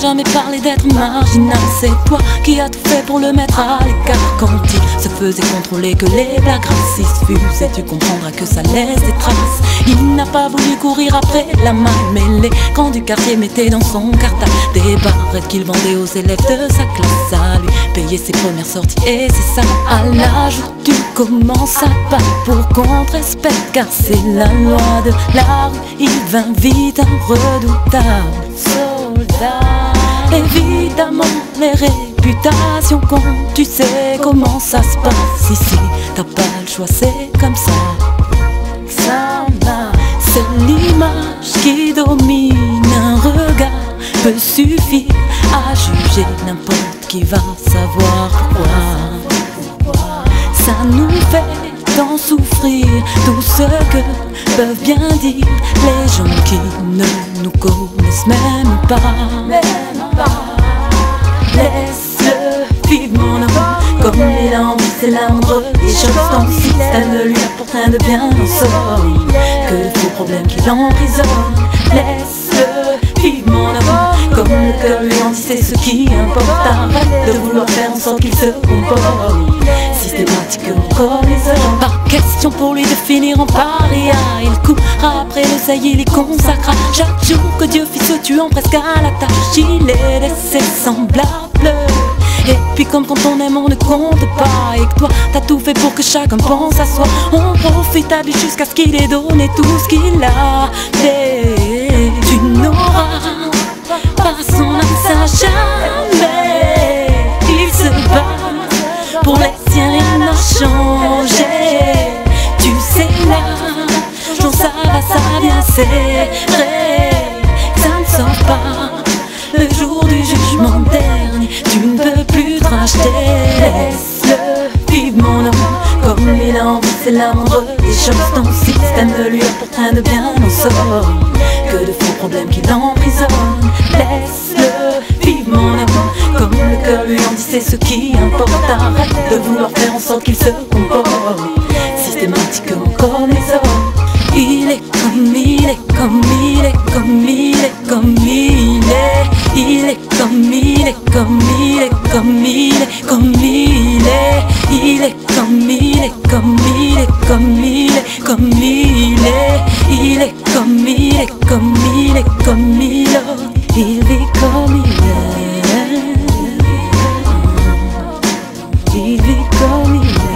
jamais parlé d'être marginal, c'est toi qui as tout fait pour le mettre à l'écart. Quand il faisait contrôler que les fusent, et tu comprendras que ça laisse des traces. Il n'a pas voulu courir après la main mêlée quand du quartier mettait dans son cartable des barrettes qu'il vendait aux élèves de sa classe. À lui payer ses premières sorties, et c'est ça. À l'âge où tu commences à pas pour qu'on te respecte, car c'est la loi de la rue. Il vint vite un redoutable soldat. Évidemment, les réputations comptent, tu sais comment ça se passe ici. T'as pas le choix, c'est comme ça. Ça va, c'est l'image qui domine un regard peut suffire à juger n'importe qui va savoir pourquoi. Ça nous fait tant souffrir tout ce que peuvent bien dire les gens qui ne nous connaissent même pas. C'est la moindre des choses. Tant système ne lui apporte rien de bien en somme que de faux problèmes qui l'emprisonnent. Laisse-le vivre mon amour comme le cœur lui en dit, c'est ce qui importe. Arrête de vouloir faire en sorte qu'il se comporte systématiquement comme les hommes. Pas question pour lui de finir en paria. Il courra après le ça il y consacra chaque jour que Dieu fit se tuant presque à la tâche. Il est de ses semblables. Et puis comme quand on aime on ne compte pas. Et que toi t'as tout fait pour que chacun pense à soi. On profite à lui jusqu'à ce qu'il ait donné tout ce qu'il a. Fait Tu n'auras pas son âme ça jamais. Il se bat pour les siens rien n'a changé. Tu sais là, jour ça va ça vient c'est Laisse-le vivre mon amour Comme il a envie c'est la des choses Ton système ne lui apporte rien de bien en sort. Que de faux problèmes qui l'emprisonnent. Laisse-le vivre mon amour Comme le cœur lui en dit c'est ce qui importe. Arrête de vouloir faire en sorte qu'il se comporte. Systématiquement comme les hommes il est comme il est comme il est comme il est comme il est. Il est comme il est comme il est comme il est il est comme il est comme il est comme il est Il est comme il est comme il est comme il est Il vit comme il est Il vit comme il est